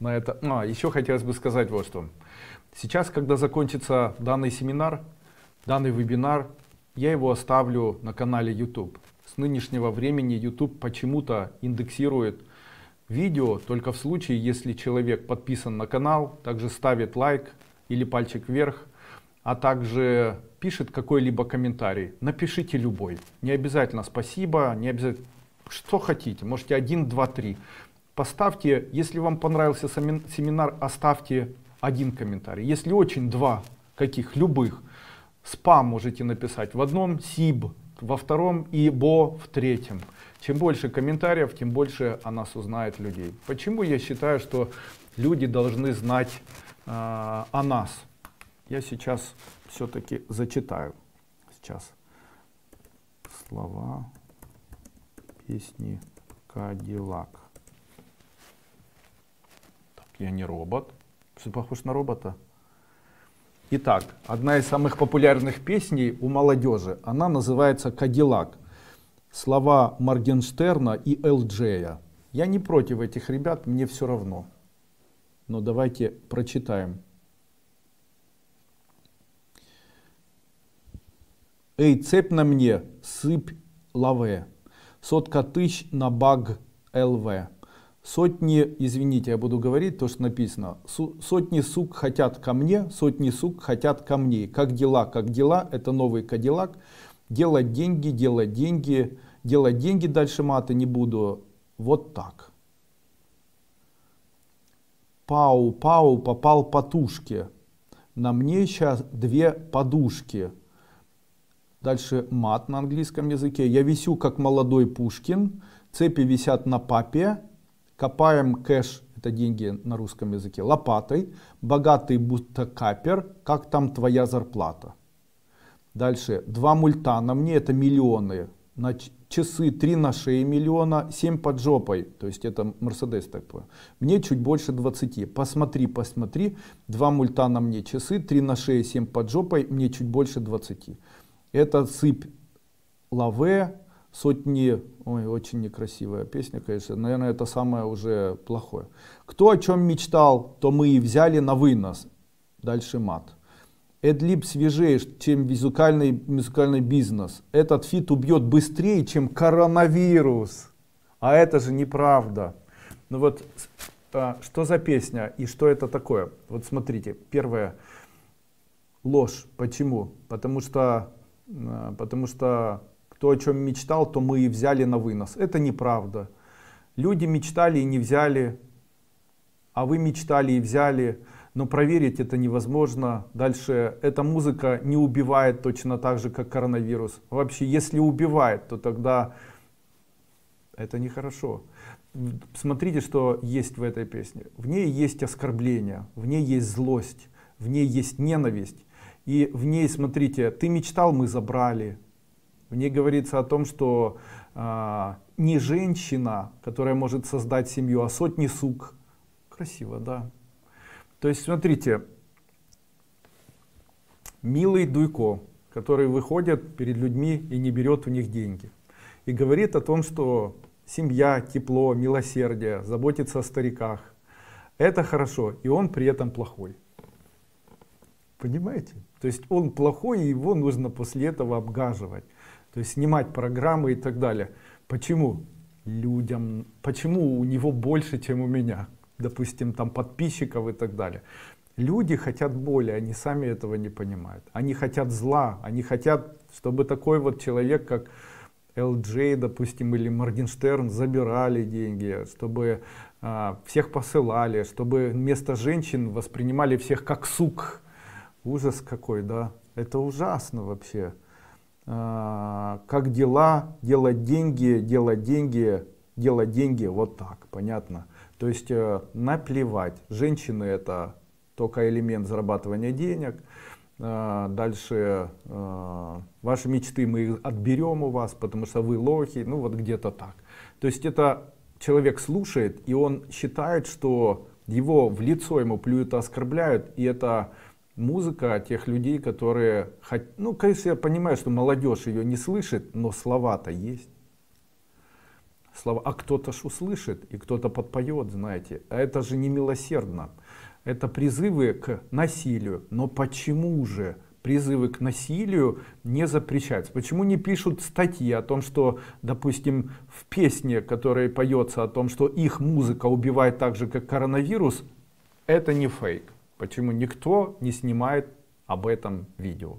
на это. А, еще хотелось бы сказать вот что. Сейчас, когда закончится данный семинар, данный вебинар, я его оставлю на канале YouTube. С нынешнего времени YouTube почему-то индексирует видео только в случае, если человек подписан на канал, также ставит лайк или пальчик вверх, а также пишет какой-либо комментарий. Напишите любой. Не обязательно спасибо, не обязательно что хотите. Можете один, два, три. Поставьте, если вам понравился семинар, оставьте один комментарий. Если очень, два. Каких? Любых. Спам можете написать в одном, СИБ во втором и БО в третьем. Чем больше комментариев, тем больше о нас узнает людей. Почему я считаю, что люди должны знать э, о нас? Я сейчас все-таки зачитаю. Сейчас слова песни Кадиллак. Я не робот. Что похож на робота? Итак, одна из самых популярных песней у молодежи, она называется «Кадиллак». Слова Моргенштерна и Элджея. Я не против этих ребят, мне все равно. Но давайте прочитаем. Эй, цепь на мне, сыпь лаве, сотка тысяч на баг ЛВ. Сотни, извините, я буду говорить то, что написано. Сотни сук хотят ко мне, сотни сук хотят ко мне. Как дела, как дела, это новый Кадиллак. Делать деньги, делать деньги, делать деньги, дальше маты не буду. Вот так. Пау, пау, попал по. На мне сейчас две подушки. Дальше мат на английском языке. Я висю, как молодой Пушкин. Цепи висят на папе. Копаем кэш, это деньги на русском языке, лопатой. Богатый будто капер, как там твоя зарплата. Дальше, два мульта на мне это миллионы. На часы 3 на шее миллиона, 7 под жопой. То есть это Мерседес такой. Мне чуть больше 20. Посмотри, посмотри. Два мульта на мне часы, 3 на шее, 7 под жопой. Мне чуть больше 20. Это сыпь лаве, сотни, ой, очень некрасивая песня, конечно, наверное, это самое уже плохое. Кто о чем мечтал, то мы и взяли на вынос. Дальше мат. Эдлиб свежее, чем музыкальный, музыкальный бизнес. Этот фит убьет быстрее, чем коронавирус. А это же неправда. Ну вот, а, что за песня и что это такое? Вот смотрите, первое, ложь. Почему? Потому что, а, потому что кто о чем мечтал, то мы и взяли на вынос. Это неправда. Люди мечтали и не взяли, а вы мечтали и взяли. Но проверить это невозможно. Дальше, эта музыка не убивает точно так же, как коронавирус. Вообще, если убивает, то тогда это нехорошо. Смотрите, что есть в этой песне. В ней есть оскорбление, в ней есть злость, в ней есть ненависть. И в ней, смотрите, ты мечтал, мы забрали, в ней говорится о том, что э, не женщина, которая может создать семью, а сотни сук. Красиво, да. То есть, смотрите, милый Дуйко, который выходит перед людьми и не берет у них деньги. И говорит о том, что семья, тепло, милосердие, заботиться о стариках. Это хорошо, и он при этом плохой. Понимаете? То есть он плохой, и его нужно после этого обгаживать то есть снимать программы и так далее. Почему? Людям, почему у него больше, чем у меня, допустим, там подписчиков и так далее. Люди хотят боли, они сами этого не понимают. Они хотят зла, они хотят, чтобы такой вот человек, как LJ, допустим, или Моргенштерн забирали деньги, чтобы а, всех посылали, чтобы вместо женщин воспринимали всех как сук. Ужас какой, да? Это ужасно вообще. А, как дела, делать деньги, делать деньги, делать деньги, вот так, понятно. То есть э, наплевать, женщины это только элемент зарабатывания денег, а, дальше а, ваши мечты мы отберем у вас, потому что вы лохи, ну вот где-то так. То есть это человек слушает, и он считает, что его в лицо ему плюют оскорбляют, и это музыка тех людей, которые, ну, конечно, я понимаю, что молодежь ее не слышит, но слова-то есть. слова, а кто-то ж услышит и кто-то подпоет, знаете. А это же не милосердно. Это призывы к насилию. Но почему же призывы к насилию не запрещаются? Почему не пишут статьи о том, что, допустим, в песне, которая поется о том, что их музыка убивает так же, как коронавирус, это не фейк? Почему никто не снимает об этом видео?